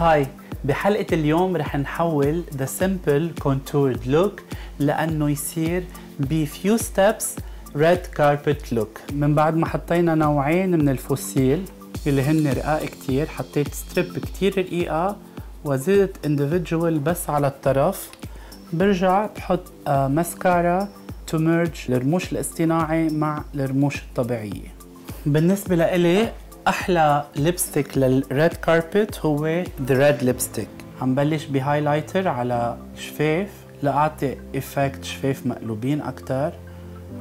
Hi بحلقة اليوم رح نحول the simple contoured look لأنه يصير ب few steps red carpet look. من بعد ما حطينا نوعين من ال faux cils اللي هن رقاق كتير حطيت strip كتير رقيقة وزدت individual بس على الطرف. برجع بحط ماسكارا to merge الرموش الاصطناعي مع الرموش الطبيعية. بالنسبة لإلي أحلى lipstick لل red carpet هو the red lipstick عم بلش ب highlighter على شفاف لأعطي effect شفاف مقلوبين أكتر.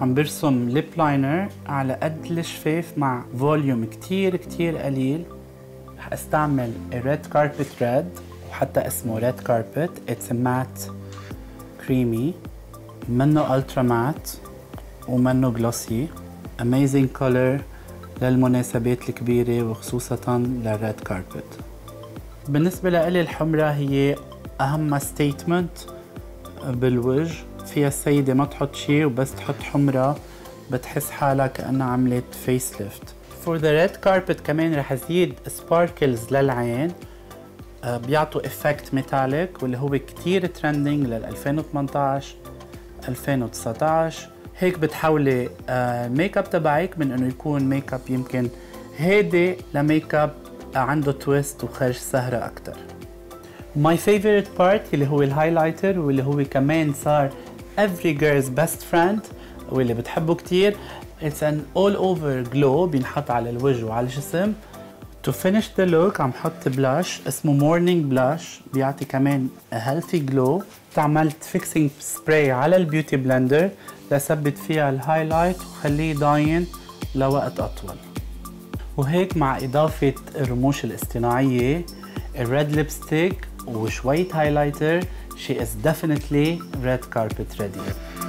عم برسم lip liner على قد الشفاف مع volume كتير كتير قليل. رح أستعمل ال red carpet red وحتى اسمه red carpet it's matte creamy منه ultra matte ومنه glossy amazing color للمناسبات الكبيرة وخصوصا لل red carpet بالنسبة لإلي الحمرة هي أهم statement بالوجه. فيها السيدة ما تحط شيء وبس تحط حمرة بتحس حالها كأنها عملت face lift for the red carpet كمان رح أزيد sparkles للعين. آه، بيعطوا effect metallic واللي هو كتير trending لل 2018 2019 هيك بتحولي الميك اب تبعك من إنه يكون ميك اب يمكن هادي لميك اب عنده twist وخرج سهرة أكتر. my favorite part اللي هو ال highlighter واللي هو كمان صار every girl's best friend واللي بتحبه كتير it's an all over glow بينحط على الوجه وعلى الجسم. To finish the look عم حط blush اسمه morning blush بيعطي كمان a healthy glow. استعملت fixing spray على ال beauty blender لثبت فيها ال highlight وخليه يضاين لوقت أطول. وهيك مع إضافة الرموش الاصطناعية ال red lipstick وشوية highlighter she is definitely red carpet ready.